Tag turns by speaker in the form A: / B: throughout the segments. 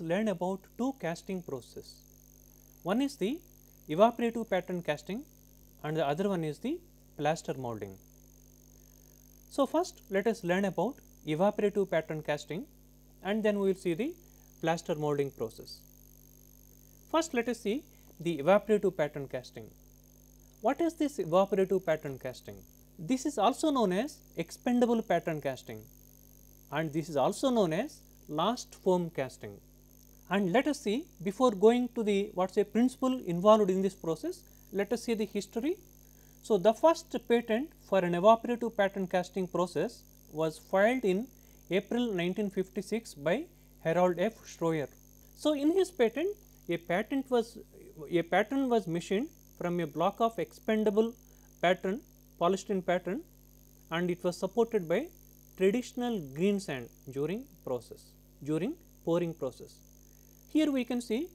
A: learn about two casting process. One is the evaporative pattern casting and the other one is the plaster molding. So, first let us learn about evaporative pattern casting and then we will see the plaster molding process. First let us see the evaporative pattern casting. What is this evaporative pattern casting? This is also known as expendable pattern casting and this is also known as lost foam casting. And let us see before going to the what is a principle involved in this process, let us see the history. So, the first patent for an evaporative pattern casting process was filed in April 1956 by Harold F. Shroyer. So, in his patent a patent was a pattern was machined from a block of expandable pattern polystyrene pattern and it was supported by traditional green sand during process during pouring process. Here we can see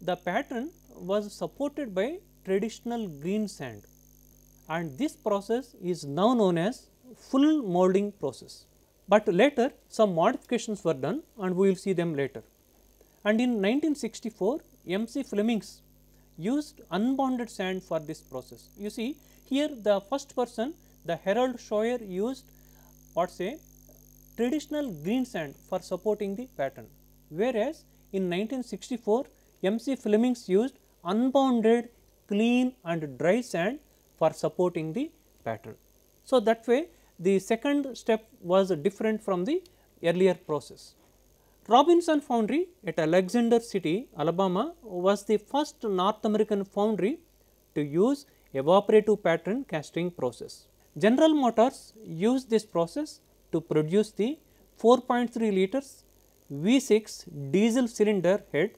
A: the pattern was supported by traditional green sand and this process is now known as full molding process. But later some modifications were done and we will see them later. And in 1964 MC Flemings used unbonded sand for this process. You see here the first person the Harold Shroyer used what say traditional green sand for supporting the pattern whereas in 1964 MC Flemings used unbonded clean and dry sand for supporting the pattern. So, that way the second step was different from the earlier process. Robinson Foundry at Alexander City, Alabama was the first North American foundry to use evaporative pattern casting process. General Motors used this process to produce the 4.3 liters V6 diesel cylinder head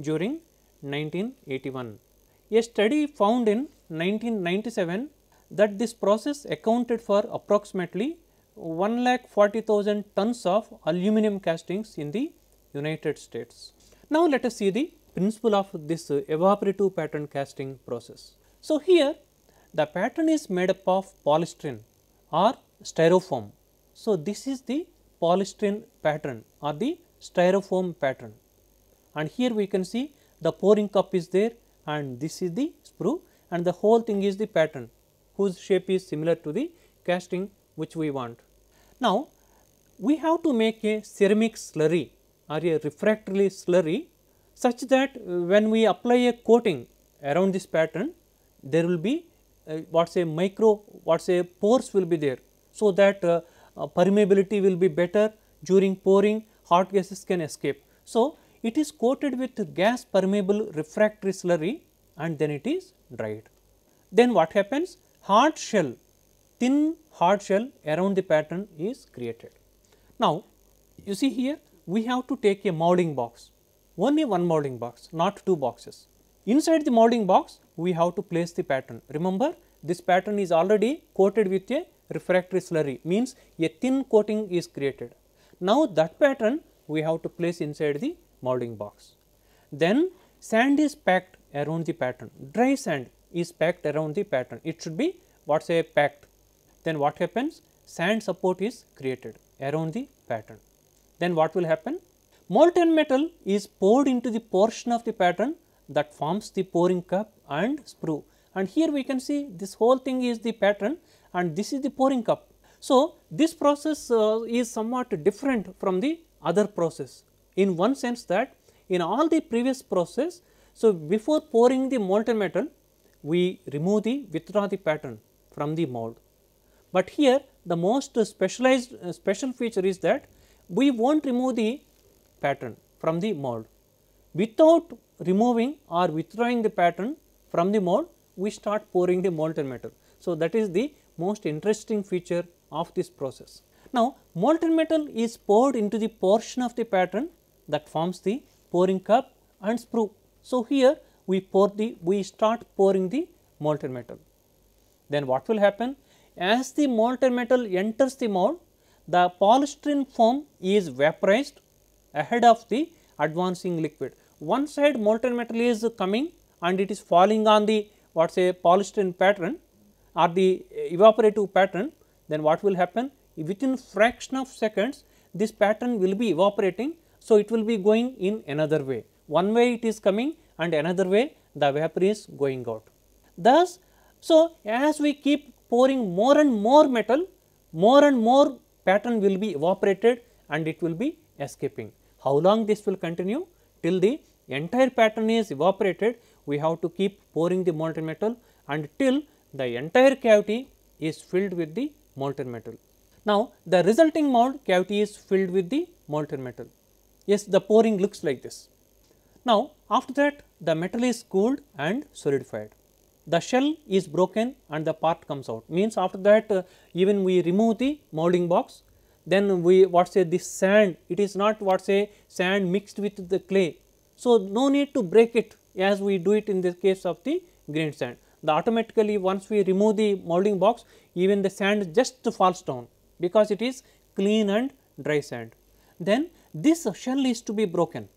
A: during 1981. A study found in 1997 that this process accounted for approximately 1 lakh 40,000 tons of aluminum castings in the United States. Now, let us see the principle of this evaporative pattern casting process. So, here the pattern is made up of polystyrene or styrofoam. So, this is the polystyrene pattern or the styrofoam pattern and here we can see the pouring cup is there and this is the sprue and the whole thing is the pattern whose shape is similar to the casting which we want. Now, we have to make a ceramic slurry or a refractory slurry such that when we apply a coating around this pattern there will be uh, what say micro what say pores will be there. So, that uh, uh, permeability will be better during pouring hot gases can escape. So, it is coated with gas permeable refractory slurry and then it is dried. Then what happens? Hard shell, thin hard shell around the pattern is created. Now, you see here we have to take a molding box, only one molding box, not two boxes. Inside the molding box, we have to place the pattern. Remember, this pattern is already coated with a refractory slurry, means a thin coating is created. Now, that pattern we have to place inside the molding box. Then sand is packed around the pattern, dry sand is packed around the pattern, it should be what say packed. Then what happens? Sand support is created around the pattern. Then what will happen? Molten metal is poured into the portion of the pattern that forms the pouring cup and sprue and here we can see this whole thing is the pattern and this is the pouring cup. So, this process uh, is somewhat different from the other process in one sense that in all the previous process. So, before pouring the molten metal we remove the withdraw the pattern from the mold, but here the most specialized uh, special feature is that we will not remove the pattern from the mold. Without removing or withdrawing the pattern from the mold, we start pouring the molten metal. So, that is the most interesting feature of this process. Now, molten metal is poured into the portion of the pattern that forms the pouring cup and sprue. So, here we pour the we start pouring the molten metal. Then what will happen? As the molten metal enters the mold, the polystyrene foam is vaporized ahead of the advancing liquid. One side molten metal is coming and it is falling on the what say polystyrene pattern or the evaporative pattern, then what will happen? Within fraction of seconds this pattern will be evaporating. So, it will be going in another way. One way it is coming and another way the vapor is going out. Thus, so as we keep pouring more and more metal, more and more pattern will be evaporated and it will be escaping. How long this will continue? Till the entire pattern is evaporated, we have to keep pouring the molten metal and till the entire cavity is filled with the molten metal. Now, the resulting mold cavity is filled with the molten metal. Yes, the pouring looks like this. Now, after that the metal is cooled and solidified. The shell is broken and the part comes out means after that uh, even we remove the molding box then we what say this sand it is not what say sand mixed with the clay. So, no need to break it as we do it in the case of the green sand. The automatically once we remove the molding box even the sand just falls down because it is clean and dry sand. Then this shell is to be broken.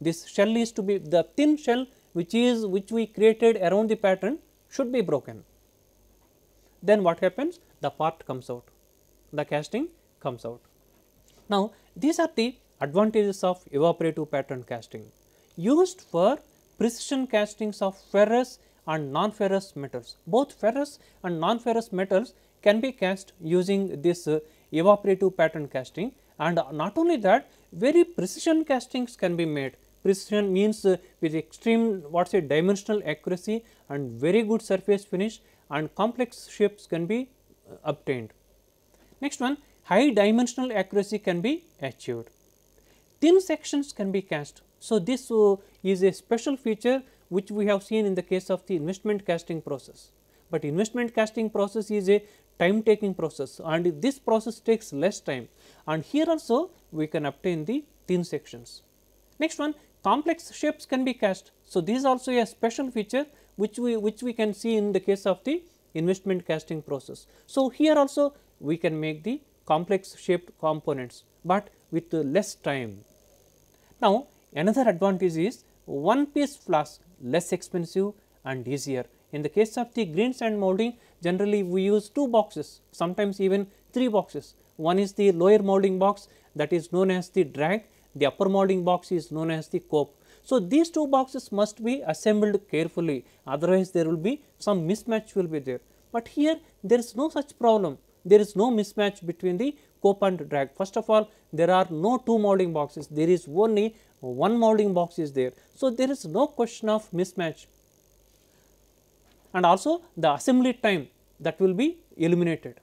A: This shell is to be the thin shell which is which we created around the pattern should be broken. Then what happens? The part comes out, the casting comes out. Now, these are the advantages of evaporative pattern casting used for precision castings of ferrous and non-ferrous metals. Both ferrous and non-ferrous metals can be cast using this uh, evaporative pattern casting and not only that very precision castings can be made. Precision means uh, with extreme what say dimensional accuracy and very good surface finish and complex shapes can be uh, obtained. Next one high dimensional accuracy can be achieved. Thin sections can be cast. So, this uh, is a special feature which we have seen in the case of the investment casting process. But investment casting process is a time taking process and this process takes less time and here also we can obtain the thin sections. Next one complex shapes can be cast. So, this is also a special feature which we which we can see in the case of the investment casting process. So, here also we can make the complex shaped components, but with less time. Now, another advantage is one piece flask less expensive and easier. In the case of the green sand molding generally we use two boxes sometimes even three boxes. One is the lower molding box that is known as the drag, the upper molding box is known as the cope. So, these two boxes must be assembled carefully otherwise there will be some mismatch will be there. But here there is no such problem there is no mismatch between the cope and drag. First of all there are no two molding boxes there is only one molding box is there. So, there is no question of mismatch and also the assembly time that will be eliminated.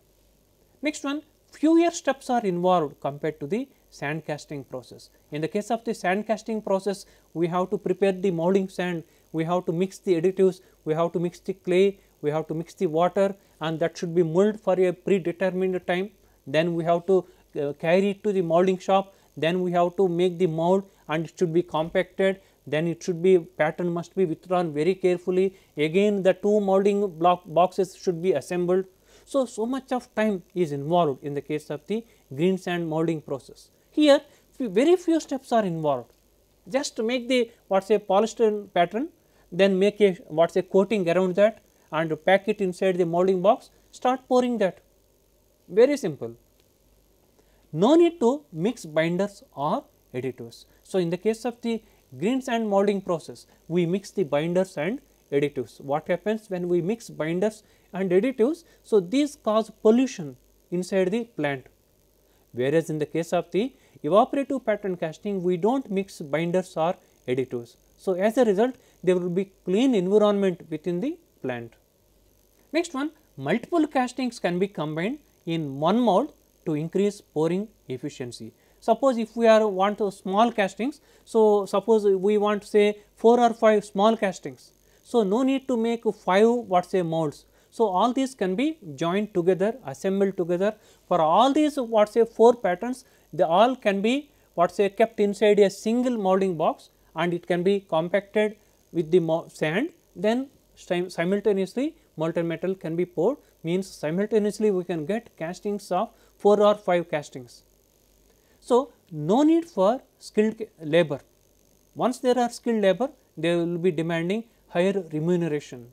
A: Next one fewer steps are involved compared to the sand casting process. In the case of the sand casting process we have to prepare the molding sand, we have to mix the additives, we have to mix the clay, we have to mix the water and that should be molded for a predetermined time. Then we have to uh, carry it to the molding shop, then we have to make the mold and it should be compacted then it should be pattern must be withdrawn very carefully again the two molding block boxes should be assembled. So, so much of time is involved in the case of the green sand molding process. Here very few steps are involved just to make the what say polyester pattern then make a what say coating around that and pack it inside the molding box start pouring that very simple. No need to mix binders or additives. So, in the case of the green sand molding process, we mix the binders and additives. What happens when we mix binders and additives? So, these cause pollution inside the plant, whereas in the case of the evaporative pattern casting, we do not mix binders or additives. So, as a result, there will be clean environment within the plant. Next one, multiple castings can be combined in one mold to increase pouring efficiency. Suppose if we are want small castings, so suppose we want to say 4 or 5 small castings. So, no need to make 5 what say molds. So, all these can be joined together, assembled together for all these what say 4 patterns, they all can be what say kept inside a single molding box and it can be compacted with the sand then simultaneously molten metal can be poured means simultaneously we can get castings of 4 or 5 castings. So, no need for skilled labor. Once there are skilled labor, they will be demanding higher remuneration.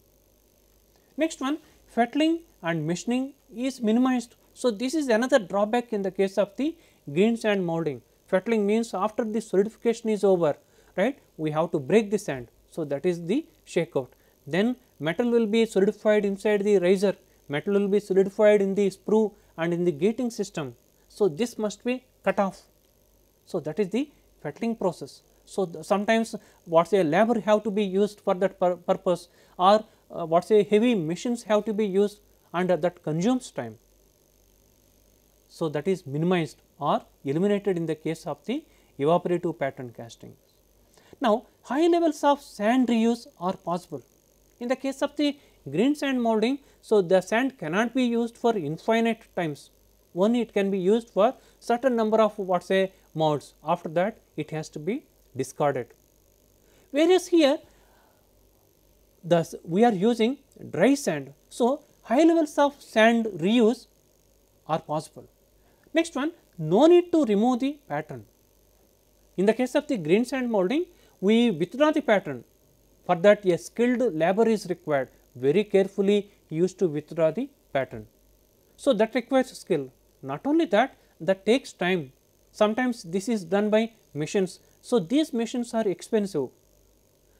A: Next one, fettling and machining is minimized. So, this is another drawback in the case of the green sand molding. Fettling means after the solidification is over, right, we have to break the sand. So, that is the shakeout. Then metal will be solidified inside the riser, metal will be solidified in the sprue and in the gating system. So, this must be cut off. So, that is the fettling process. So, sometimes what say labor have to be used for that pur purpose or uh, what say heavy machines have to be used and uh, that consumes time. So, that is minimized or eliminated in the case of the evaporative pattern casting. Now, high levels of sand reuse are possible. In the case of the green sand molding, so the sand cannot be used for infinite times, only it can be used for certain number of what say molds, after that it has to be discarded. Whereas here thus we are using dry sand. So, high levels of sand reuse are possible. Next one no need to remove the pattern. In the case of the green sand molding we withdraw the pattern for that a skilled labor is required very carefully used to withdraw the pattern. So, that requires skill not only that that takes time sometimes this is done by machines. So, these machines are expensive.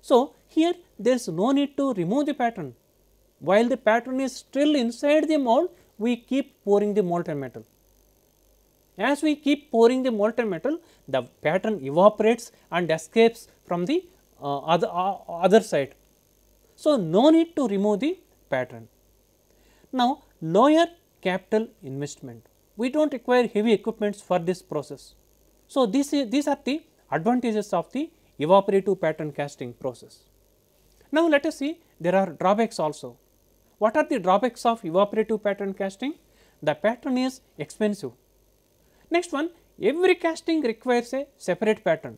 A: So, here there is no need to remove the pattern while the pattern is still inside the mold we keep pouring the molten metal. As we keep pouring the molten metal the pattern evaporates and escapes from the uh, other, uh, other side. So, no need to remove the pattern. Now, lower capital investment we do not require heavy equipments for this process. So, this is, these are the advantages of the evaporative pattern casting process. Now, let us see there are drawbacks also. What are the drawbacks of evaporative pattern casting? The pattern is expensive. Next one every casting requires a separate pattern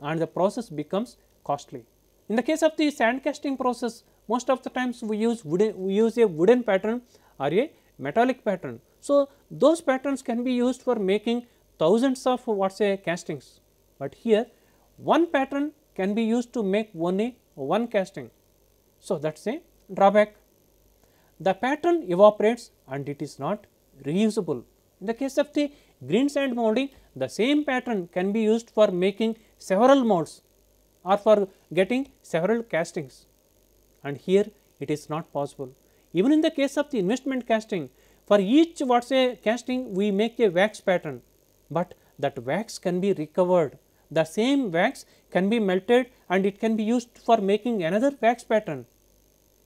A: and the process becomes costly. In the case of the sand casting process most of the times we use wooden, we use a wooden pattern or a metallic pattern. So, those patterns can be used for making thousands of what say castings, but here one pattern can be used to make only one casting. So, that is a drawback. The pattern evaporates and it is not reusable. In the case of the green sand molding, the same pattern can be used for making several molds or for getting several castings and here it is not possible. Even in the case of the investment casting, for each what say casting we make a wax pattern, but that wax can be recovered. The same wax can be melted and it can be used for making another wax pattern.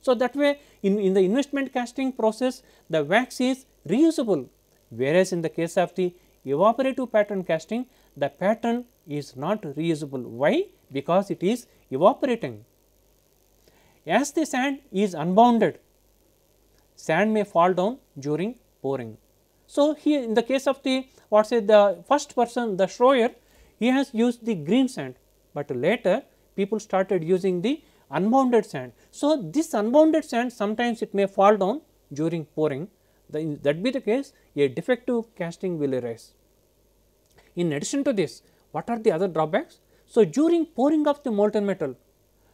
A: So, that way in, in the investment casting process the wax is reusable, whereas in the case of the evaporative pattern casting the pattern is not reusable. Why? Because it is evaporating. As the sand is unbonded, sand may fall down during pouring. So, here in the case of the what say the first person the Shroyer he has used the green sand, but later people started using the unbonded sand. So, this unbonded sand sometimes it may fall down during pouring the, that be the case a defective casting will arise. In addition to this what are the other drawbacks? So, during pouring of the molten metal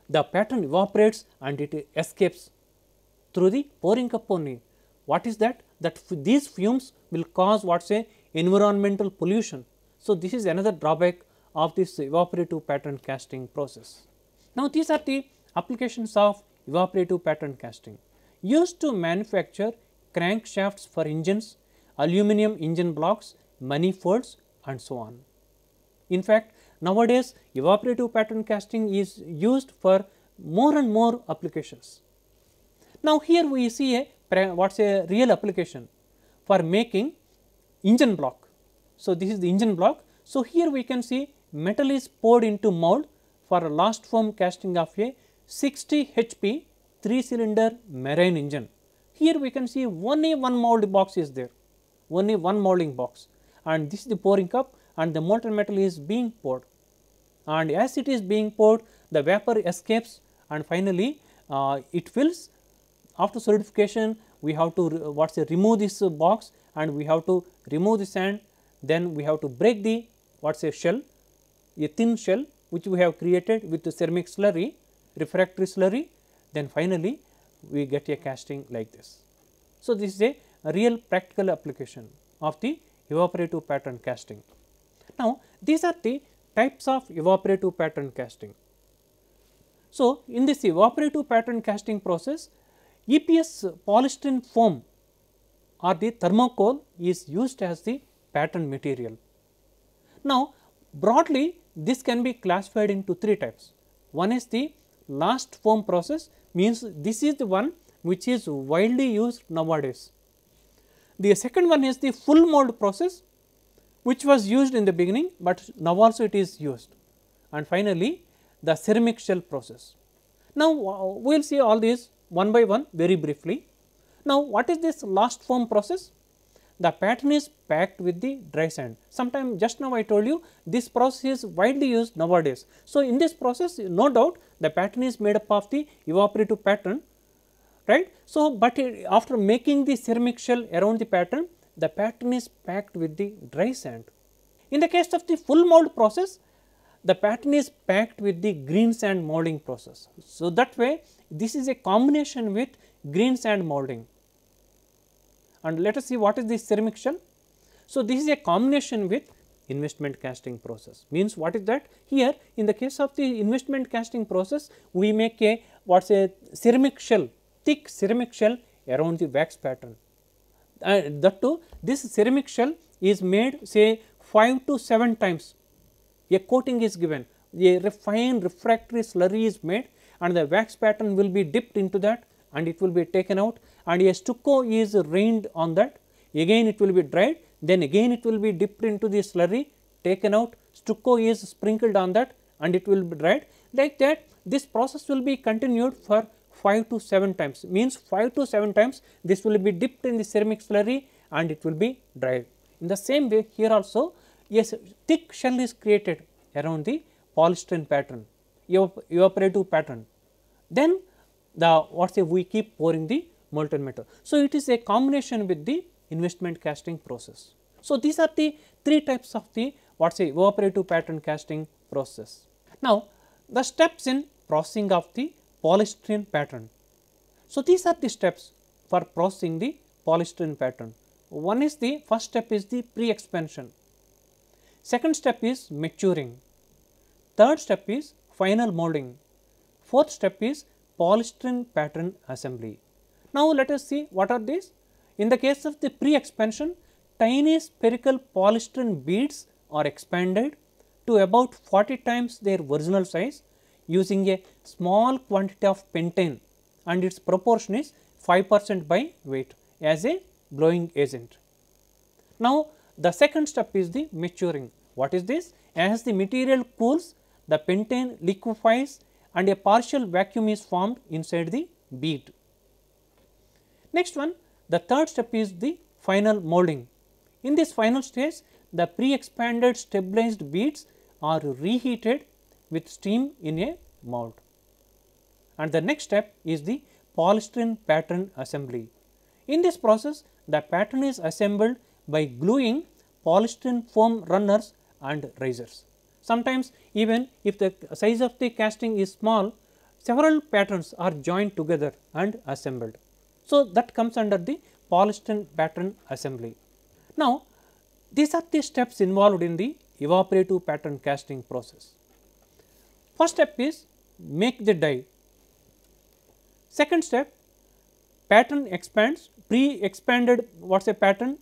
A: the pattern evaporates and it escapes through the pouring only. What is that? That these fumes will cause what say environmental pollution. So, this is another drawback of this evaporative pattern casting process. Now, these are the applications of evaporative pattern casting used to manufacture crankshafts for engines, aluminum engine blocks, manifolds and so on. In fact, nowadays evaporative pattern casting is used for more and more applications. Now, here we see a what is a real application for making engine block. So, this is the engine block. So, here we can see metal is poured into mold for a lost foam casting of a 60 HP 3 cylinder marine engine. Here we can see only one mold box is there, only one molding box and this is the pouring cup and the molten metal is being poured and as it is being poured the vapor escapes and finally, uh, it fills after solidification we have to what say remove this box and we have to remove the sand then we have to break the what say shell a thin shell which we have created with the ceramic slurry refractory slurry then finally we get a casting like this. So, this is a real practical application of the evaporative pattern casting. Now, these are the types of evaporative pattern casting. So, in this evaporative pattern casting process, EPS polystyrene foam or the thermocol is used as the pattern material. Now, broadly this can be classified into three types. One is the lost foam process means this is the one which is widely used nowadays. The second one is the full mold process which was used in the beginning, but now also it is used and finally the ceramic shell process. Now, uh, we will see all these one by one very briefly. Now, what is this lost foam process? The pattern is packed with the dry sand. Sometime just now I told you this process is widely used nowadays. So, in this process no doubt the pattern is made up of the evaporative pattern right. So, but after making the ceramic shell around the pattern the pattern is packed with the dry sand. In the case of the full mold process the pattern is packed with the green sand molding process. So, that way this is a combination with green sand molding and let us see what is this ceramic shell. So, this is a combination with investment casting process means what is that here in the case of the investment casting process we make a what is a ceramic shell thick ceramic shell around the wax pattern and that too this ceramic shell is made say 5 to 7 times a coating is given. A fine refractory slurry is made and the wax pattern will be dipped into that and it will be taken out and a stucco is rained on that. Again it will be dried. Then again it will be dipped into the slurry taken out. Stucco is sprinkled on that and it will be dried. Like that this process will be continued for 5 to 7 times. Means 5 to 7 times this will be dipped in the ceramic slurry and it will be dried. In the same way here also yes thick shell is created around the polystyrene pattern evaporative pattern then the what say we keep pouring the molten metal. So, it is a combination with the investment casting process. So, these are the three types of the what say evaporative pattern casting process. Now, the steps in processing of the polystyrene pattern. So, these are the steps for processing the polystyrene pattern. One is the first step is the pre-expansion, second step is maturing, third step is final molding, fourth step is polystyrene pattern assembly. Now, let us see what are these. In the case of the pre-expansion, tiny spherical polystyrene beads are expanded to about 40 times their original size using a small quantity of pentane and its proportion is 5 percent by weight as a blowing agent. Now, the second step is the maturing. What is this? As the material cools, the pentane liquefies and a partial vacuum is formed inside the bead. Next one, the third step is the final molding. In this final stage, the pre-expanded stabilized beads are reheated with steam in a mold. And the next step is the polystyrene pattern assembly. In this process, the pattern is assembled by gluing polystyrene foam runners and risers. Sometimes even if the size of the casting is small, several patterns are joined together and assembled. So, that comes under the polystyrene pattern assembly. Now, these are the steps involved in the evaporative pattern casting process. First step is make the die. Second step pattern expands pre-expanded what is a pattern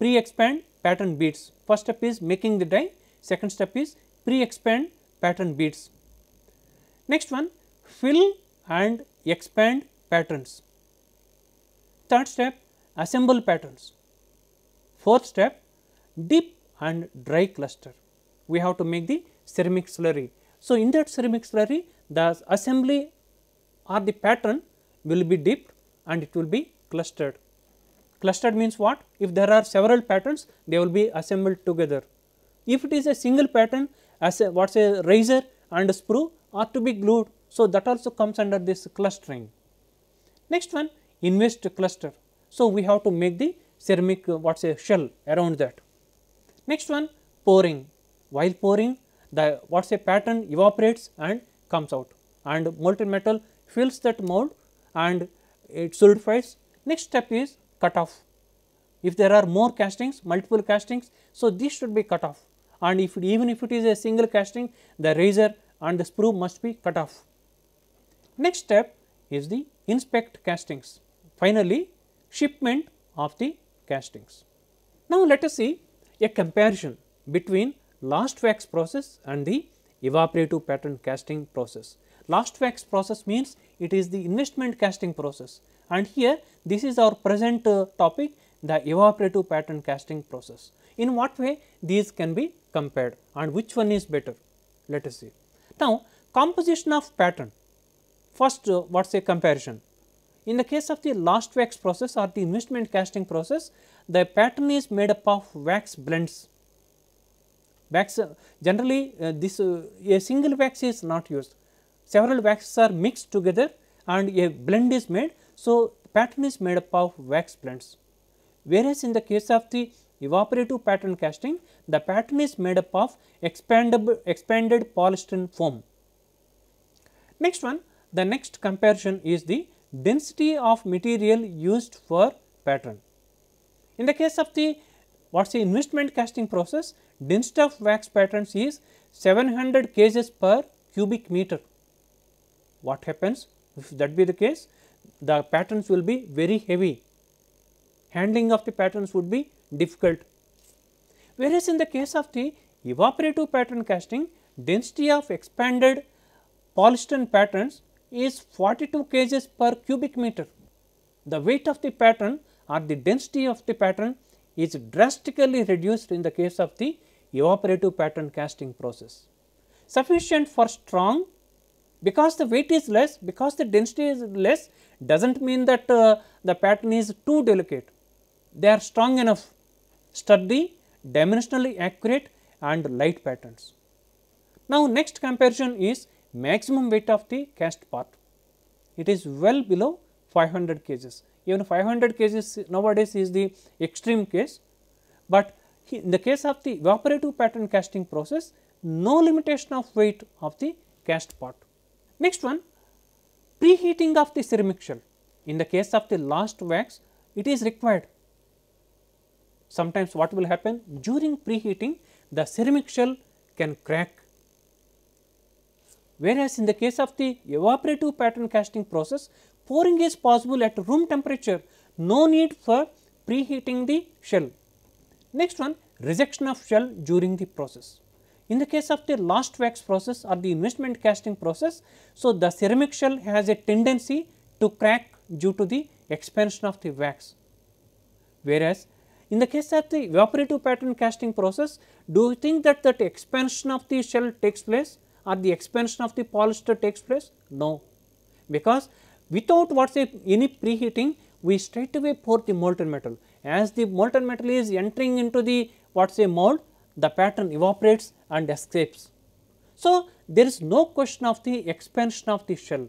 A: pre-expand pattern beads. First step is making the die, second step is pre-expand pattern beads. Next one fill and expand patterns. Third step assemble patterns. Fourth step dip and dry cluster. We have to make the ceramic slurry. So, in that ceramic slurry the assembly or the pattern will be dipped and it will be clustered. Clustered means what? If there are several patterns they will be assembled together. If it is a single pattern as a what a riser and a sprue are to be glued. So, that also comes under this clustering. Next one invest cluster. So, we have to make the ceramic uh, what a shell around that. Next one pouring. While pouring the what a pattern evaporates and comes out and molten metal fills that mold and it solidifies. Next step is cut off. If there are more castings multiple castings, so this should be cut off and if it, even if it is a single casting the riser and the sprue must be cut off. Next step is the inspect castings. Finally, shipment of the castings. Now, let us see a comparison between lost wax process and the evaporative pattern casting process. Lost wax process means it is the investment casting process and here this is our present uh, topic the evaporative pattern casting process. In what way these can be compared and which one is better? Let us see. Now, composition of pattern first uh, what is a comparison? In the case of the lost wax process or the investment casting process the pattern is made up of wax blends. Wax uh, generally uh, this uh, a single wax is not used several waxes are mixed together and a blend is made. So, pattern is made up of wax blends whereas in the case of the evaporative pattern casting the pattern is made up of expandable expanded polystyrene foam. Next one the next comparison is the density of material used for pattern. In the case of the what is the investment casting process density of wax patterns is 700 kgs per cubic meter. What happens if that be the case the patterns will be very heavy handling of the patterns would be difficult. Whereas, in the case of the evaporative pattern casting density of expanded polystyrene patterns is 42 kgs per cubic meter. The weight of the pattern or the density of the pattern is drastically reduced in the case of the evaporative pattern casting process. Sufficient for strong because the weight is less because the density is less does not mean that uh, the pattern is too delicate they are strong enough, sturdy, dimensionally accurate and light patterns. Now, next comparison is maximum weight of the cast part. It is well below 500 kgs. Even 500 kgs nowadays is the extreme case, but in the case of the evaporative pattern casting process, no limitation of weight of the cast part. Next one, preheating of the ceramic shell. In the case of the lost wax, it is required sometimes what will happen during preheating the ceramic shell can crack. Whereas, in the case of the evaporative pattern casting process pouring is possible at room temperature no need for preheating the shell. Next one rejection of shell during the process. In the case of the lost wax process or the investment casting process, so the ceramic shell has a tendency to crack due to the expansion of the wax. Whereas, in the case of the evaporative pattern casting process, do you think that that expansion of the shell takes place or the expansion of the polyester takes place? No, because without what say any preheating, we straight away pour the molten metal. As the molten metal is entering into the what say mold, the pattern evaporates and escapes. So, there is no question of the expansion of the shell.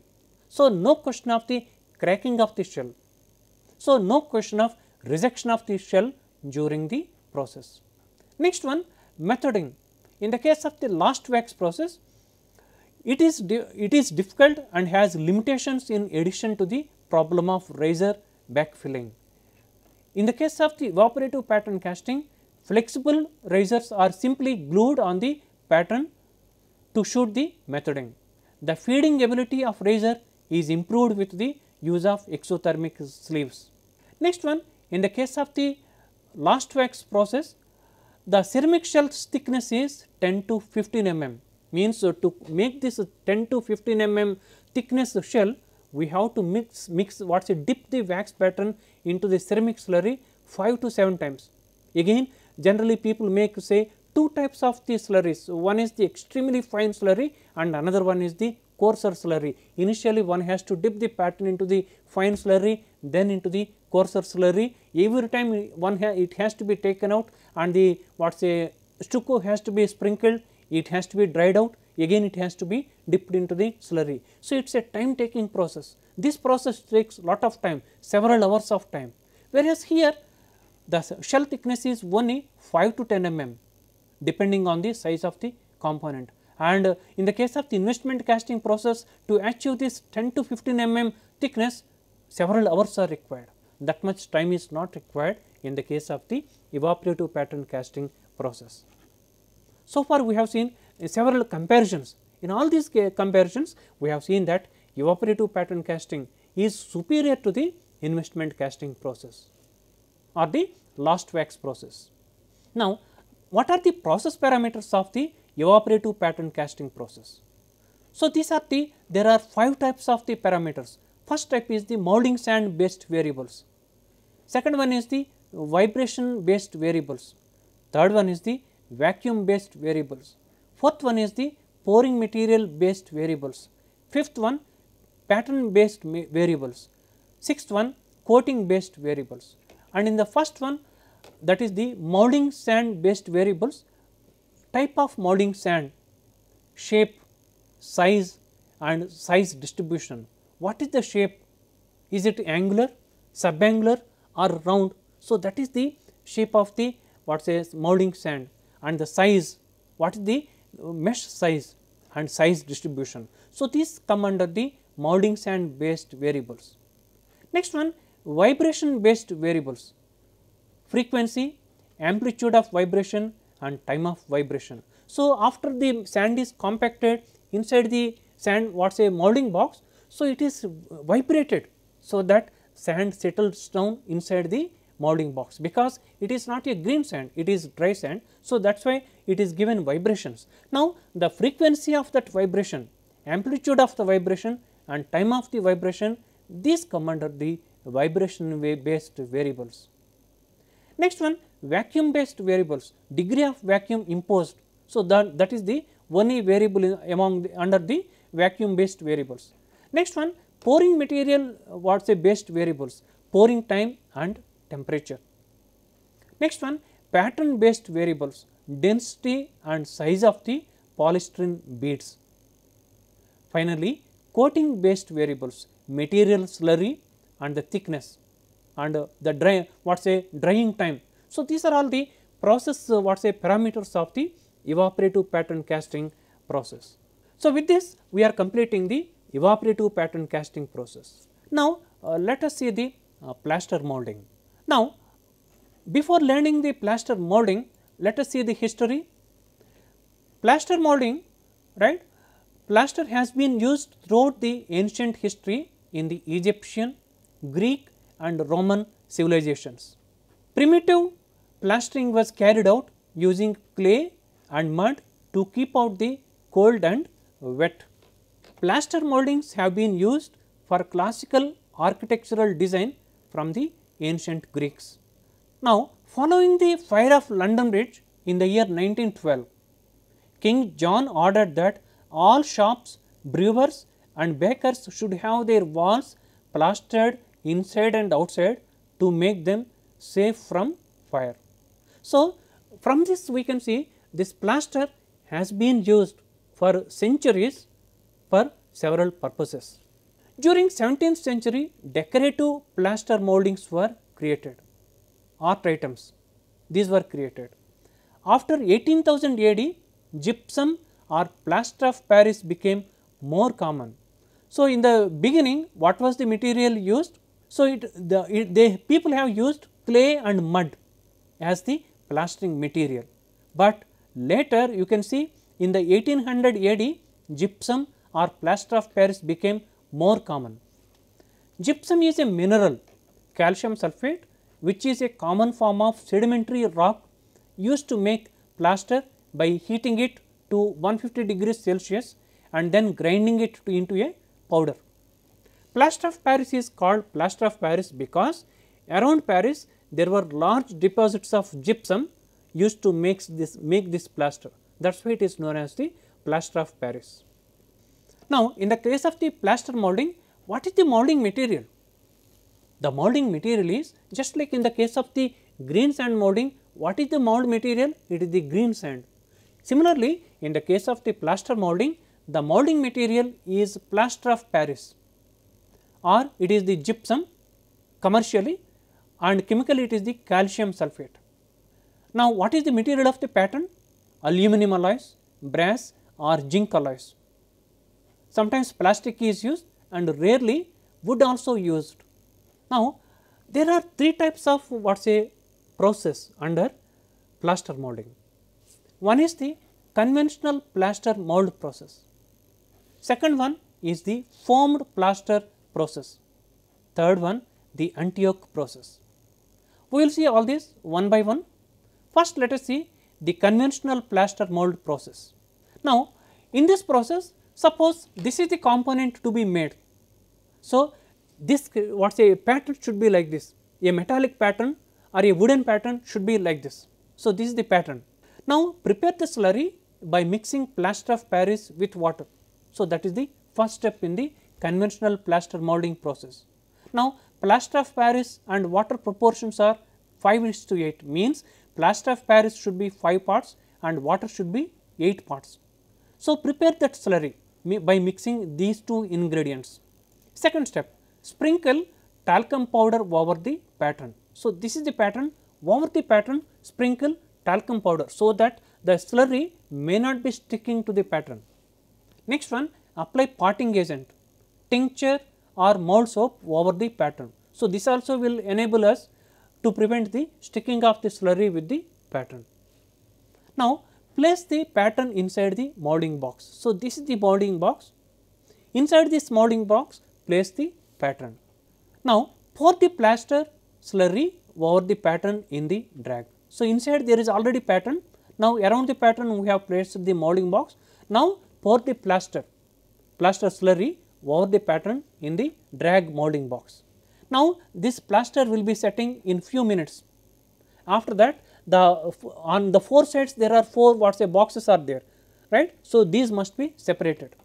A: So, no question of the cracking of the shell. So, no question of rejection of the shell during the process. Next one methoding. In the case of the lost wax process, it is it is difficult and has limitations in addition to the problem of riser backfilling. In the case of the evaporative pattern casting, flexible risers are simply glued on the pattern to shoot the methoding. The feeding ability of riser is improved with the use of exothermic sleeves. Next one, in the case of the lost wax process, the ceramic shell thickness is 10 to 15 mm means uh, to make this 10 to 15 mm thickness shell we have to mix mix what is dip the wax pattern into the ceramic slurry 5 to 7 times. Again generally people make say two types of the slurries. One is the extremely fine slurry and another one is the coarser slurry. Initially one has to dip the pattern into the fine slurry then into the coarser slurry. Every time one ha it has to be taken out and the what say stucco has to be sprinkled it has to be dried out. Again it has to be dipped into the slurry. So, it is a time taking process. This process takes lot of time several hours of time. Whereas here the shell thickness is only 5 to 10 mm depending on the size of the component and uh, in the case of the investment casting process to achieve this 10 to 15 mm thickness several hours are required that much time is not required in the case of the evaporative pattern casting process. So far we have seen uh, several comparisons. In all these comparisons, we have seen that evaporative pattern casting is superior to the investment casting process or the lost wax process. Now, what are the process parameters of the evaporative pattern casting process? So, these are the there are 5 types of the parameters. First type is the molding sand based variables. Second one is the vibration based variables. Third one is the vacuum based variables. Fourth one is the pouring material based variables. Fifth one pattern based variables. Sixth one coating based variables and in the first one that is the molding sand based variables type of molding sand, shape, size and size distribution. What is the shape? Is it angular, subangular or round? So, that is the shape of the what says molding sand and the size, what is the mesh size and size distribution. So, these come under the molding sand based variables. Next one vibration based variables, frequency, amplitude of vibration and time of vibration. So, after the sand is compacted inside the sand what is a molding box, so it is vibrated so that sand settles down inside the molding box because it is not a green sand, it is dry sand. So, that is why it is given vibrations. Now, the frequency of that vibration, amplitude of the vibration and time of the vibration, these come under the vibration based variables. Next one vacuum based variables, degree of vacuum imposed. So, that, that is the only variable among the, under the vacuum based variables. Next one pouring material uh, what say based variables, pouring time and temperature. Next one pattern based variables, density and size of the polystyrene beads. Finally, coating based variables, material slurry and the thickness and the dry what say drying time. So, these are all the process what say parameters of the evaporative pattern casting process. So, with this we are completing the evaporative pattern casting process. Now, uh, let us see the uh, plaster molding. Now, before learning the plaster molding, let us see the history. Plaster molding, right? Plaster has been used throughout the ancient history in the Egyptian, Greek and Roman civilizations. Primitive plastering was carried out using clay and mud to keep out the cold and wet. Plaster moldings have been used for classical architectural design from the ancient Greeks. Now, following the fire of London Bridge in the year 1912, King John ordered that all shops, brewers and bakers should have their walls plastered inside and outside to make them safe from fire. So, from this we can see this plaster has been used for centuries for several purposes. During 17th century decorative plaster moldings were created, art items these were created. After 18,000 AD gypsum or plaster of Paris became more common. So, in the beginning what was the material used? So, it the it, they people have used clay and mud as the plastering material, but later you can see in the 1800 AD gypsum or plaster of Paris became more common. Gypsum is a mineral calcium sulphate which is a common form of sedimentary rock used to make plaster by heating it to 150 degrees Celsius and then grinding it into a powder. Plaster of Paris is called plaster of Paris because around Paris there were large deposits of gypsum used to make this make this plaster that is why it is known as the plaster of Paris. Now, in the case of the plaster molding what is the molding material? The molding material is just like in the case of the green sand molding what is the mold material? It is the green sand. Similarly, in the case of the plaster molding the molding material is plaster of Paris or it is the gypsum commercially and chemically it is the calcium sulphate. Now, what is the material of the pattern? Aluminum alloys, brass or zinc alloys. Sometimes plastic is used and rarely wood also used. Now, there are three types of what say process under plaster molding. One is the conventional plaster mold process. Second one is the foamed plaster process. Third one the Antioch process. We will see all these one by one. First let us see the conventional plaster mold process. Now in this process suppose this is the component to be made. So this what say pattern should be like this a metallic pattern or a wooden pattern should be like this. So this is the pattern. Now prepare the slurry by mixing plaster of Paris with water. So that is the first step in the conventional plaster molding process. Now plaster of Paris and water proportions are 5 is to 8 means plaster of Paris should be 5 parts and water should be 8 parts. So prepare that slurry by mixing these two ingredients. Second step sprinkle talcum powder over the pattern. So this is the pattern over the pattern sprinkle talcum powder so that the slurry may not be sticking to the pattern. Next one apply potting agent, tincture or mold soap over the pattern. So, this also will enable us to prevent the sticking of the slurry with the pattern. Now, place the pattern inside the molding box. So, this is the molding box. Inside this molding box, place the pattern. Now, pour the plaster slurry over the pattern in the drag. So, inside there is already pattern. Now, around the pattern we have placed the molding box. Now, pour the plaster, plaster slurry over the pattern in the drag molding box. Now, this plaster will be setting in few minutes. After that the on the four sides there are four what say boxes are there right. So, these must be separated.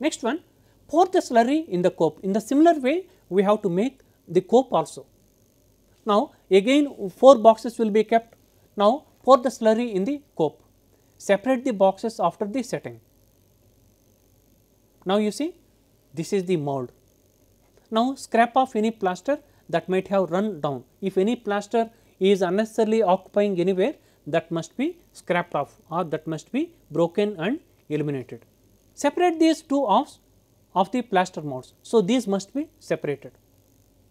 A: Next one pour the slurry in the cope in the similar way we have to make the cope also. Now, again 4 boxes will be kept. Now, pour the slurry in the cope. Separate the boxes after the setting. Now, you see this is the mold. Now, scrap off any plaster that might have run down. If any plaster is unnecessarily occupying anywhere that must be scrapped off or that must be broken and eliminated. Separate these two offs of the plaster molds. So, these must be separated.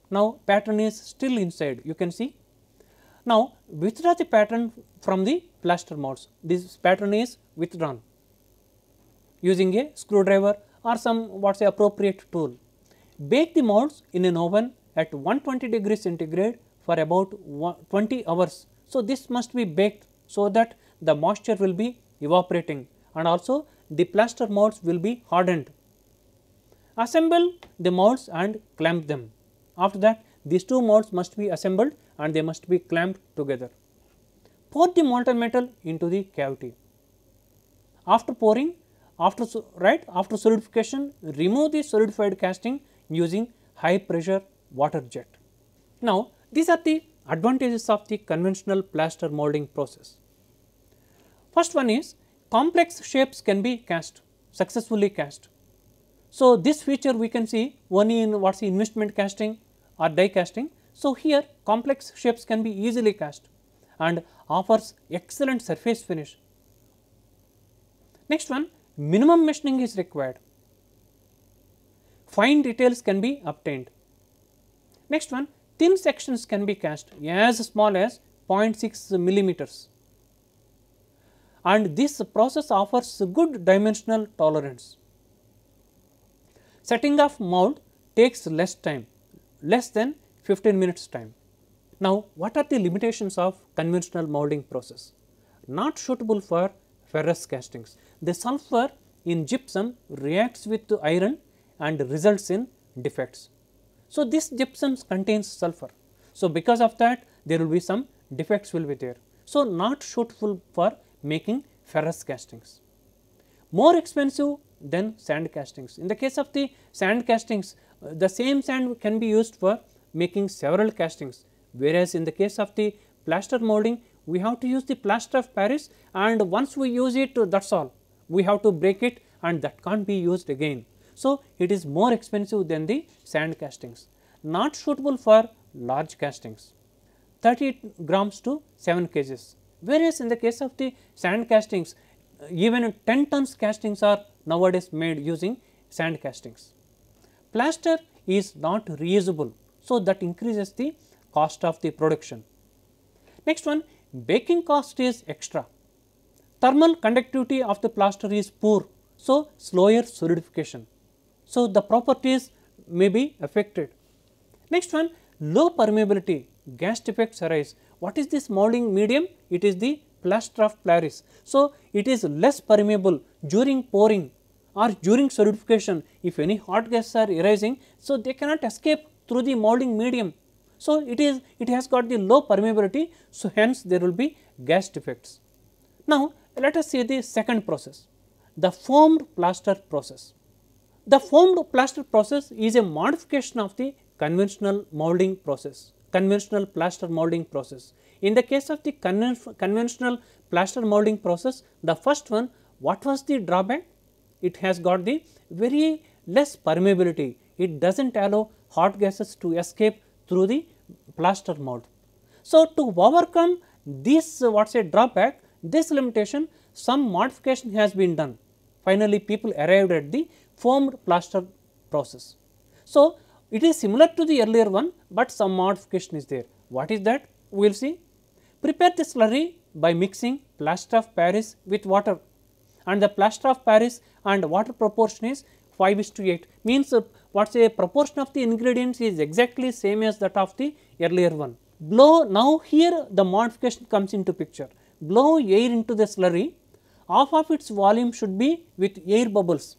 A: Now, pattern is still inside you can see. Now, withdraw the pattern from the plaster molds. This pattern is withdrawn using a screwdriver or some what say appropriate tool. Bake the molds in an oven at 120 degrees centigrade for about 20 hours. So, this must be baked so that the moisture will be evaporating and also the plaster molds will be hardened. Assemble the molds and clamp them. After that these two molds must be assembled and they must be clamped together. Pour the molten metal into the cavity. After pouring, after right after solidification, remove the solidified casting using high pressure water jet. Now, these are the advantages of the conventional plaster molding process. First one is complex shapes can be cast successfully cast. So, this feature we can see only in what is the investment casting or die casting. So, here complex shapes can be easily cast and offers excellent surface finish. Next one minimum machining is required, fine details can be obtained. Next one thin sections can be cast as small as 0.6 millimeters and this process offers good dimensional tolerance. Setting of mold takes less time less than 15 minutes time. Now, what are the limitations of conventional molding process? Not suitable for ferrous castings. The sulfur in gypsum reacts with iron and results in defects. So, this gypsum contains sulfur. So, because of that there will be some defects will be there. So, not suitable for making ferrous castings. More expensive than sand castings. In the case of the sand castings, uh, the same sand can be used for making several castings, whereas in the case of the plaster molding, we have to use the plaster of Paris and once we use it that is all. We have to break it and that can't be used again. So, it is more expensive than the sand castings, not suitable for large castings, 30 grams to 7 kgs. Whereas, in the case of the sand castings, even 10 tons castings are nowadays made using sand castings. Plaster is not reusable, so that increases the cost of the production. Next one baking cost is extra. Thermal conductivity of the plaster is poor, so slower solidification. So, the properties may be affected. Next one low permeability gas defects arise. What is this molding medium? It is the plaster of Paris. So, it is less permeable during pouring or during solidification if any hot gases are arising. So, they cannot escape through the molding medium. So, it is it has got the low permeability. So, hence there will be gas defects. Now, let us see the second process the foamed plaster process. The foamed plaster process is a modification of the conventional molding process, conventional plaster molding process. In the case of the conven conventional plaster molding process, the first one, what was the drawback? It has got the very less permeability. It does not allow hot gases to escape through the plaster mold. So, to overcome this what is a drawback, this limitation, some modification has been done. Finally, people arrived at the foamed plaster process. So, it is similar to the earlier one, but some modification is there. What is that? We will see. Prepare the slurry by mixing plaster of Paris with water and the plaster of Paris and water proportion is 5 is to 8 means uh, what is a proportion of the ingredients is exactly same as that of the earlier one. Blow now here the modification comes into picture. Blow air into the slurry half of its volume should be with air bubbles.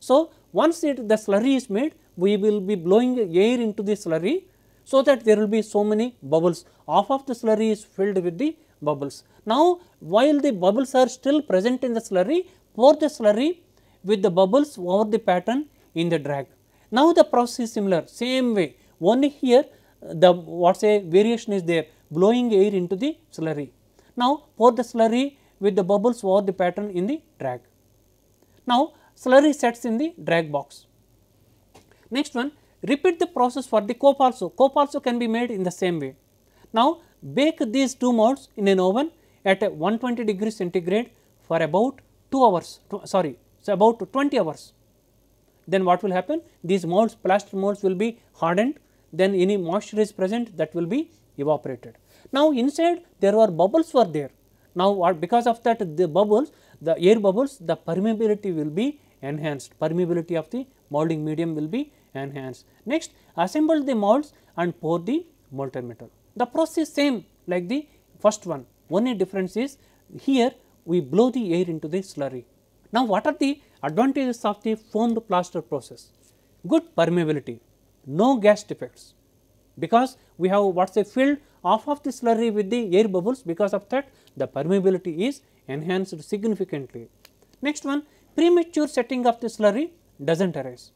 A: So, once it the slurry is made we will be blowing air into the slurry so that there will be so many bubbles half of the slurry is filled with the bubbles. Now, while the bubbles are still present in the slurry pour the slurry with the bubbles over the pattern in the drag. Now, the process is similar same way only here the what say variation is there blowing air into the slurry. Now, pour the slurry with the bubbles over the pattern in the drag. Now, slurry sets in the drag box. Next one repeat the process for the cope also, cope also can be made in the same way. Now, bake these two molds in an oven at 120 degree centigrade for about 2 hours sorry so about 20 hours. Then what will happen these molds plaster molds will be hardened then any moisture is present that will be evaporated. Now, inside there were bubbles were there now, because of that the bubbles the air bubbles the permeability will be enhanced permeability of the molding medium will be enhanced. Next assemble the molds and pour the molten metal. The process same like the first one only difference is here we blow the air into the slurry. Now, what are the advantages of the foamed plaster process? Good permeability, no gas defects because we have what say filled half of the slurry with the air bubbles because of that the permeability is enhanced significantly. Next one premature setting of the slurry does not arise.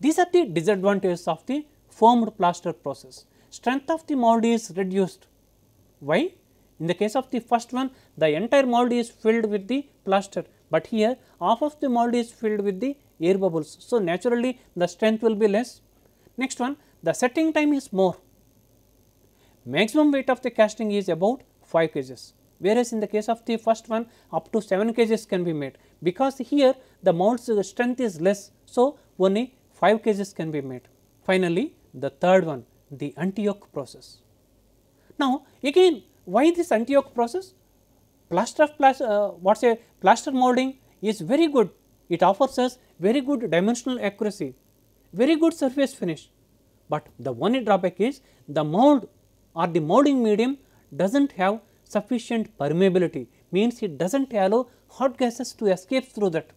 A: These are the disadvantages of the foamed plaster process. Strength of the mold is reduced. Why? In the case of the first one the entire mold is filled with the plaster, but here half of the mold is filled with the air bubbles. So, naturally the strength will be less. Next one the setting time is more. Maximum weight of the casting is about 5 kgs whereas in the case of the first one up to 7 kgs can be made because here the mold's strength is less. So, only 5 kgs can be made. Finally, the third one the Antioch process. Now, again why this Antioch process? Plaster of plaster, uh, what say plaster molding is very good. It offers us very good dimensional accuracy, very good surface finish. But the only drawback is the mold or the molding medium does not have sufficient permeability means it does not allow hot gases to escape through that.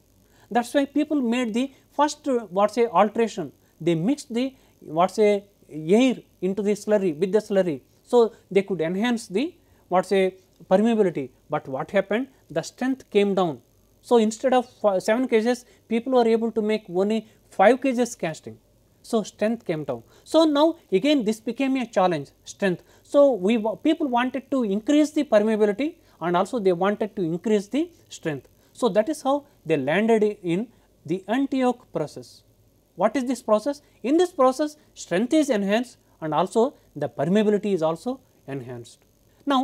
A: That is why people made the first what say alteration they mixed the what say air into the slurry with the slurry. So, they could enhance the what say permeability, but what happened the strength came down. So, instead of 7 kgs people were able to make only 5 kgs casting. So, strength came down. So, now again this became a challenge strength. So, we people wanted to increase the permeability and also they wanted to increase the strength. So, that is how they landed in the Antioch process. What is this process? In this process strength is enhanced and also the permeability is also enhanced. Now,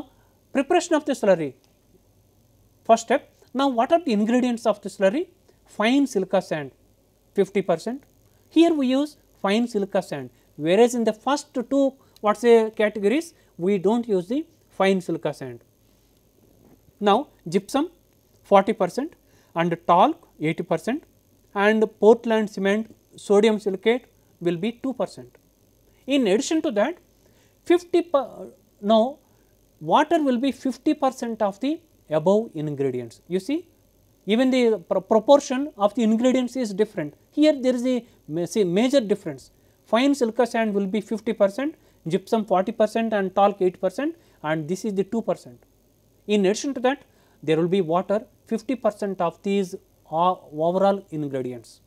A: preparation of the slurry first step. Now, what are the ingredients of the slurry? Fine silica sand 50 percent. Here we use fine silica sand whereas in the first two what say categories we do not use the fine silica sand. Now, gypsum 40 percent and talc 80 percent and Portland cement sodium silicate will be 2 percent. In addition to that 50 per, now water will be 50 percent of the above ingredients. You see even the pro proportion of the ingredients is different. Here there is a say major difference. Fine silica sand will be 50 percent, gypsum 40 percent and talc 8 percent and this is the 2 percent. In addition to that there will be water 50 percent of these overall ingredients.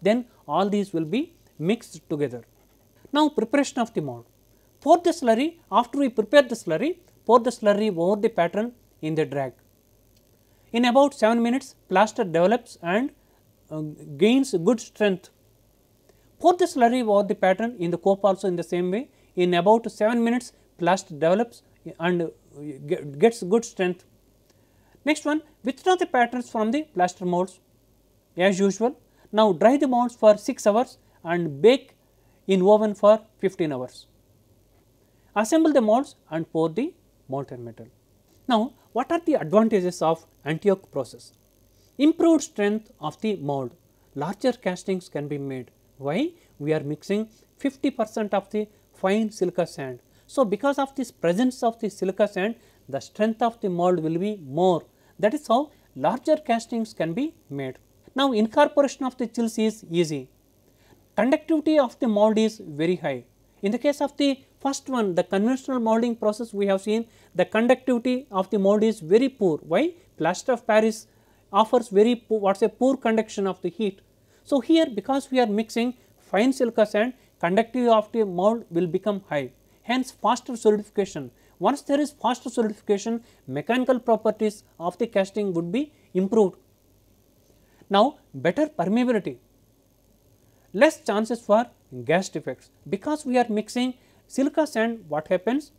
A: Then all these will be mixed together. Now preparation of the mold. Pour the slurry, after we prepare the slurry, pour the slurry over the pattern in the drag. In about 7 minutes, plaster develops and uh, gains good strength. Pour the slurry over the pattern in the cope also in the same way. In about 7 minutes, plaster develops and uh, gets good strength. Next one, withdraw the patterns from the plaster molds as usual. Now dry the molds for 6 hours and bake in oven for 15 hours. Assemble the molds and pour the molten metal. Now what are the advantages of Antioch process? Improved strength of the mold, larger castings can be made. Why? We are mixing 50 percent of the fine silica sand. So, because of this presence of the silica sand, the strength of the mold will be more. That is how larger castings can be made. Now, incorporation of the chills is easy. Conductivity of the mold is very high. In the case of the first one, the conventional molding process we have seen, the conductivity of the mold is very poor. Why? Plaster of Paris offers very poor, what is a poor conduction of the heat. So, here because we are mixing fine silica sand, conductivity of the mold will become high, hence faster solidification. Once there is faster solidification, mechanical properties of the casting would be improved. Now, better permeability, less chances for gas defects because we are mixing silica sand what happens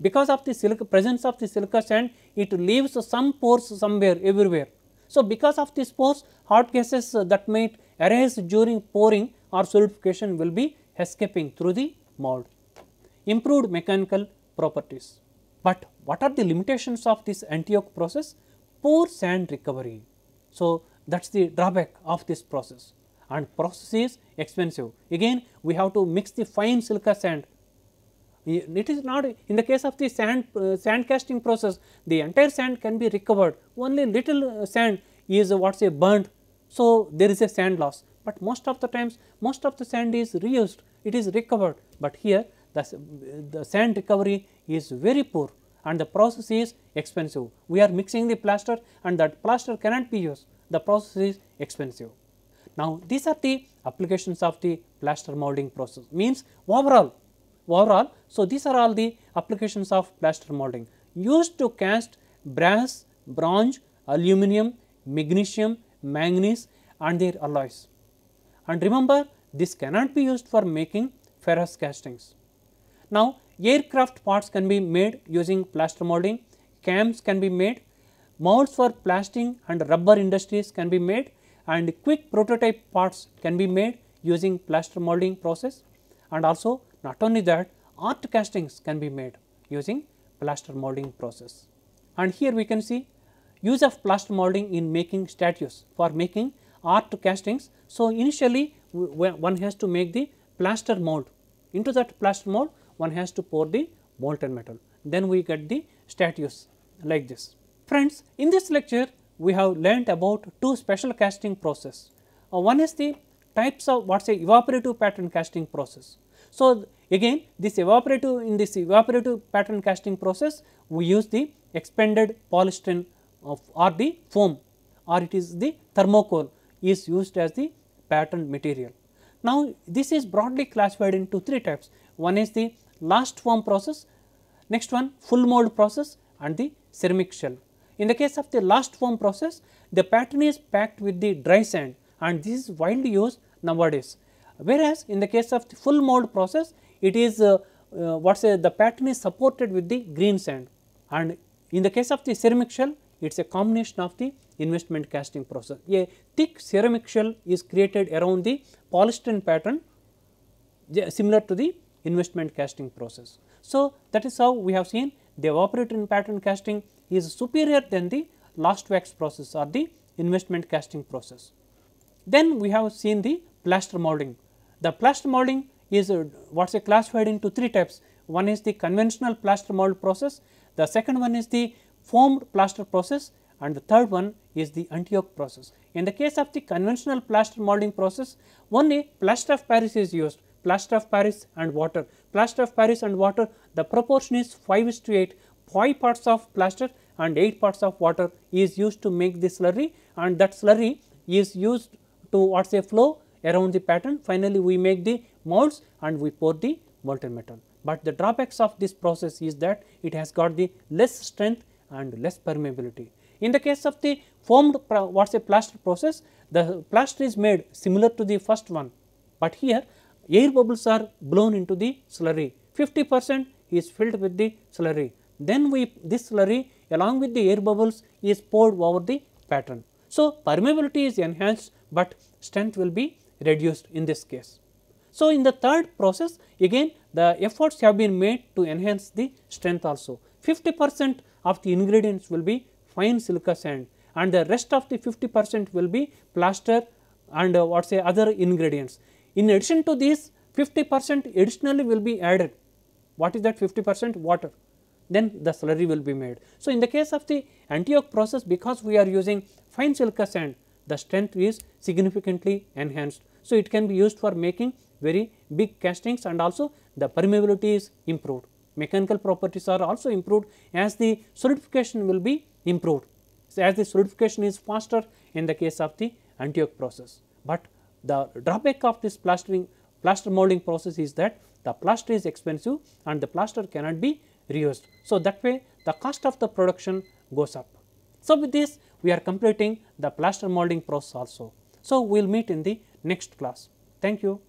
A: because of the silica presence of the silica sand it leaves some pores somewhere everywhere. So, because of these pores hot gases that might arise during pouring or solidification will be escaping through the mold. Improved mechanical properties. But what are the limitations of this Antioch process? Poor sand recovery. So, that is the drawback of this process and process is expensive. Again we have to mix the fine silica sand. It is not in the case of the sand uh, sand casting process the entire sand can be recovered only little uh, sand is uh, what say burnt. So, there is a sand loss, but most of the times most of the sand is reused it is recovered, but here the, the sand recovery is very poor and the process is expensive. We are mixing the plaster and that plaster cannot be used the process is expensive. Now, these are the applications of the plaster molding process means overall overall. So, these are all the applications of plaster molding used to cast brass, bronze, aluminum, magnesium, manganese and their alloys. And remember this cannot be used for making ferrous castings. Now, aircraft parts can be made using plaster molding, cams can be made, molds for plastic and rubber industries can be made and quick prototype parts can be made using plaster molding process and also not only that art castings can be made using plaster molding process. And here we can see use of plaster molding in making statues for making art castings. So, initially one has to make the plaster mold into that plaster mold one has to pour the molten metal then we get the statues like this. Friends in this lecture we have learnt about two special casting process. Uh, one is the types of what say evaporative pattern casting process. So, again this evaporative in this evaporative pattern casting process we use the expanded polystyrene of or the foam or it is the thermocol is used as the pattern material. Now, this is broadly classified into three types one is the lost foam process, next one full mold process and the ceramic shell. In the case of the lost foam process, the pattern is packed with the dry sand and this is widely used nowadays. Whereas, in the case of the full mold process, it is uh, uh, what say the pattern is supported with the green sand and in the case of the ceramic shell, it is a combination of the investment casting process. A thick ceramic shell is created around the polystyrene pattern similar to the investment casting process. So, that is how we have seen the evaporative pattern casting is superior than the lost wax process or the investment casting process. Then we have seen the plaster molding. The plaster molding is uh, what is classified into three types. One is the conventional plaster mold process, the second one is the foamed plaster process and the third one is the Antioch process. In the case of the conventional plaster molding process, only plaster of Paris is used, plaster of Paris and water. Plaster of Paris and water, the proportion is 5 is to 8, 5 parts of plaster and 8 parts of water is used to make the slurry and that slurry is used to what say flow around the pattern. Finally, we make the molds and we pour the molten metal. But the drawbacks of this process is that it has got the less strength and less permeability. In the case of the foamed what is a plaster process, the plaster is made similar to the first one, but here air bubbles are blown into the slurry 50 percent is filled with the slurry. Then we this slurry along with the air bubbles is poured over the pattern. So, permeability is enhanced, but strength will be reduced in this case. So, in the third process again the efforts have been made to enhance the strength also 50 percent of the ingredients will be fine silica sand and the rest of the 50 percent will be plaster and uh, what say other ingredients. In addition to this 50 percent additionally will be added. What is that 50 percent? Water. Then the slurry will be made. So, in the case of the Antioch process because we are using fine silica sand the strength is significantly enhanced. So, it can be used for making very big castings and also the permeability is improved. Mechanical properties are also improved as the solidification will be improved. So, as the solidification is faster in the case of the Antioch process. But the drawback of this plastering plaster molding process is that the plaster is expensive and the plaster cannot be reused. So, that way the cost of the production goes up. So, with this we are completing the plaster molding process also. So, we will meet in the next class. Thank you.